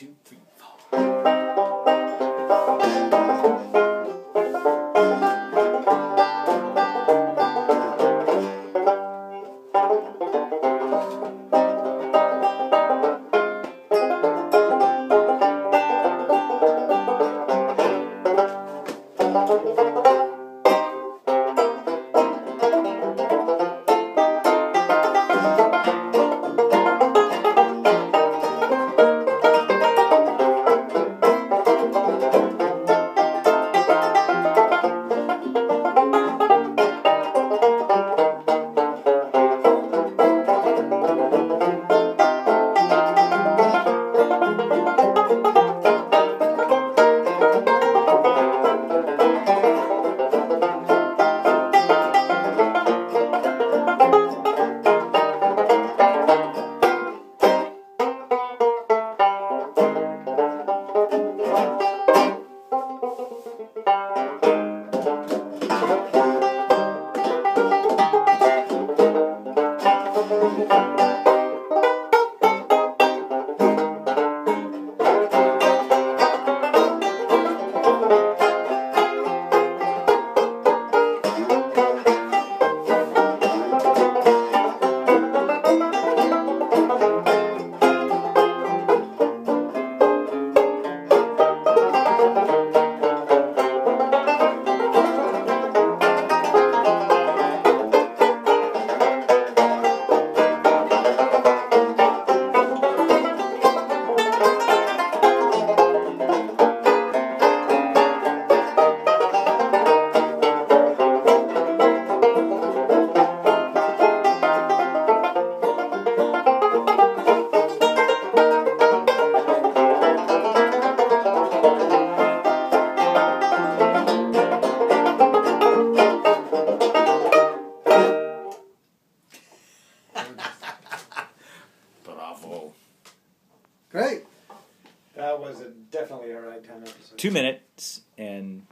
two, three. Great. That was a, definitely a ragtime episode. Two minutes and